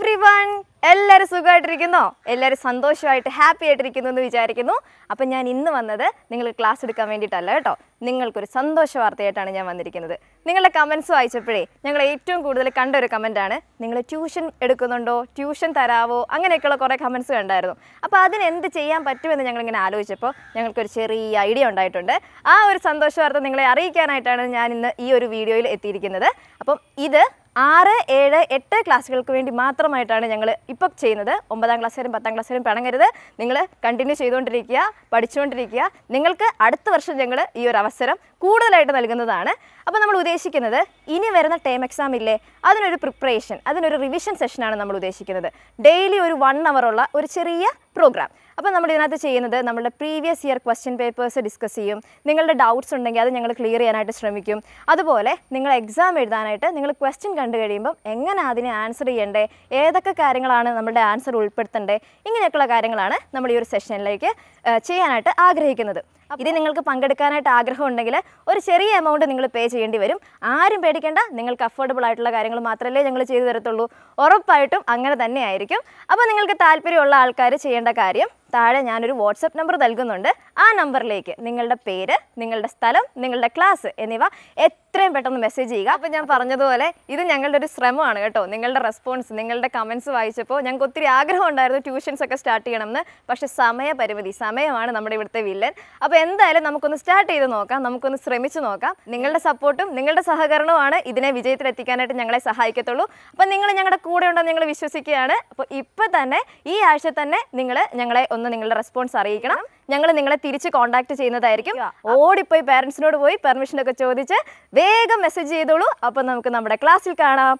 Every one എല്ലാവരും സുഖമായിട്ടിരിക്കുന്നോ? എല്ലാവരും സന്തോഷമായിട്ട് ഹാപ്പി ആയിട്ടിരിക്കുന്നു എന്ന് വിചാരിക്കുന്നു. അപ്പം ഞാൻ ഇന്ന് വന്നത് നിങ്ങൾ ക്ലാസ് എടുക്കാൻ വേണ്ടിയിട്ടല്ല കേട്ടോ. നിങ്ങൾക്കൊരു സന്തോഷ വാർത്തയായിട്ടാണ് ഞാൻ വന്നിരിക്കുന്നത്. നിങ്ങളുടെ കമൻസ് വായിച്ചപ്പോഴേ ഞങ്ങൾ ഏറ്റവും കൂടുതൽ കണ്ട ഒരു കമന്റാണ് നിങ്ങൾ ട്യൂഷൻ എടുക്കുന്നുണ്ടോ? ട്യൂഷൻ തരാവോ? അങ്ങനെയൊക്കെയുള്ള കുറേ കമൻസ് കണ്ടായിരുന്നു. അപ്പോൾ അതിനെന്ത് ചെയ്യാൻ പറ്റുമെന്ന് ഞങ്ങളിങ്ങനെ ആലോചിച്ചപ്പോൾ ഞങ്ങൾക്കൊരു ചെറിയ ഐഡിയ ഉണ്ടായിട്ടുണ്ട്. ആ ഒരു സന്തോഷ വാർത്ത നിങ്ങളെ അറിയിക്കാനായിട്ടാണ് ഞാൻ ഇന്ന് ഈ ഒരു വീഡിയോയിൽ എത്തിയിരിക്കുന്നത്. അപ്പം ഇത് ആറ് ഏഴ് എട്ട് ക്ലാസ്സുകൾക്ക് വേണ്ടി മാത്രമായിട്ടാണ് ഞങ്ങൾ ഇപ്പോൾ ചെയ്യുന്നത്. ഒമ്പതാം ക്ലാസ് വരും പത്താം ക്ലാസ് വരും പിണങ്ങരുത്. നിങ്ങൾ കണ്ടിന്യൂ ചെയ്തുകൊണ്ടിരിക്കുക പഠിച്ചുകൊണ്ടിരിക്കുക. നിങ്ങൾക്ക് അടുത്ത വർഷം ഞങ്ങൾ ഈ ഒരു അവസരം കൂടുതലായിട്ട് നൽകുന്നതാണ്. അപ്പോൾ നമ്മൾ ഉദ്ദേശിക്കുന്നത് ഇനി വരുന്ന ടേം എക്സാം ഇല്ലേ? അതിനൊരു പ്രിപ്പറേഷൻ അതിനൊരു റിവിഷൻ സെഷനാണ് നമ്മൾ ഉദ്ദേശിക്കുന്നത്. ഡെയിലി ഒരു വൺ അവറുള്ള ഒരു ചെറിയ പ്രോഗ്രാം അപ്പോൾ നമ്മൾ ഇതിനകത്ത് ചെയ്യുന്നത് നമ്മുടെ previous year question papers discuss ചെയ്യും. നിങ്ങളുടെ ഡൗട്ട്സ് ഉണ്ടെങ്കിൽ അത് ഞങ്ങൾ ക്ലിയർ ചെയ്യാനായിട്ട് ശ്രമിക്കും. അതുപോലെ നിങ്ങൾ എക്സാം എഴുതാനായിട്ട് നിങ്ങൾ ക്വസ്റ്റ്യൻ കണ്ടു കഴിയുമ്പം എങ്ങനെ അതിനെ ആൻസർ ചെയ്യണ്ടേ? ഏതൊക്കെ കാര്യങ്ങളാണ് നമ്മുടെ ആൻസർ ഉൾപ്പെടുത്തണ്ടേ? ഇങ്ങനെയൊക്കെയുള്ള കാര്യങ്ങളാണ് നമ്മൾ ഈ ഒരു സെഷനിലേക്ക് ചെയ്യാനായിട്ട് ആഗ്രഹിക്കുന്നത്. ഇത് നിങ്ങൾക്ക് പങ്കെടുക്കാനായിട്ട് ആഗ്രഹം ഉണ്ടെങ്കിൽ ഒരു ചെറിയ എമൗണ്ട് നിങ്ങൾ പേ ചെയ്യേണ്ടി വരും. ആരും പേടിക്കേണ്ട. നിങ്ങൾക്ക് അഫോർഡബിൾ ആയിട്ടുള്ള കാര്യങ്ങൾ മാത്രമല്ലേ ഞങ്ങൾ ചെയ്തു തരത്തുള്ളൂ. ഉറപ്പായിട്ടും അങ്ങനെ തന്നെയായിരിക്കും അപ്പോൾ നിങ്ങൾക്ക് താല്പര്യമുള്ള ആൾക്കാർ ചെയ്യേണ്ട കാര്യം താഴെ ഞാനൊരു വാട്സപ്പ് നമ്പർ നൽകുന്നുണ്ട്. ആ നമ്പറിലേക്ക് നിങ്ങളുടെ പേര് നിങ്ങളുടെ സ്ഥലം നിങ്ങളുടെ ക്ലാസ് എന്നിവ എത്രയും പെട്ടെന്ന് മെസ്സേജ് ചെയ്യുക. അപ്പോൾ ഞാൻ പറഞ്ഞതുപോലെ ഇത് ഞങ്ങളുടെ ഒരു ശ്രമമാണ് കേട്ടോ. നിങ്ങളുടെ റെസ്പോൺസ് നിങ്ങളുടെ കമൻസ് വായിച്ചപ്പോൾ ഞങ്ങൾക്ക് ഒത്തിരി ആഗ്രഹം ഉണ്ടായിരുന്നു ട്യൂഷൻസ് ഒക്കെ സ്റ്റാർട്ട് ചെയ്യണമെന്ന്. പക്ഷെ സമയപരിമിതി സമയമാണ് നമ്മുടെ ഇവിടുത്തെ വില്ലൻ. അപ്പോൾ എന്തായാലും നമുക്കൊന്ന് സ്റ്റാർട്ട് ചെയ്ത് നോക്കാം. നമുക്കൊന്ന് ശ്രമിച്ചു നോക്കാം. നിങ്ങളുടെ സപ്പോർട്ടും നിങ്ങളുടെ സഹകരണവുമാണ് ഇതിനെ വിജയത്തിലെത്തിക്കാനായിട്ട് ഞങ്ങളെ സഹായിക്കത്തുള്ളൂ. അപ്പോൾ നിങ്ങൾ ഞങ്ങളുടെ കൂടെ ഉണ്ടെന്ന് നിങ്ങൾ വിശ്വസിക്കുകയാണ്. അപ്പോൾ ഇപ്പം തന്നെ ഈ ആഴ്ച തന്നെ നിങ്ങൾ ഞങ്ങളെ ഒന്ന് നിങ്ങളുടെ റെസ്പോൺസ് അറിയിക്കണം. ഞങ്ങൾ നിങ്ങളെ തിരിച്ച് കോൺടാക്ട് ചെയ്യുന്നതായിരിക്കും. ഓടിപ്പോയി പേരൻസിനോട് പോയി പെർമിഷനൊക്കെ ചോദിച്ച് വേഗം മെസ്സേജ് ചെയ്തോളൂ. അപ്പം നമുക്ക് നമ്മുടെ ക്ലാസ്സിൽ കാണാം.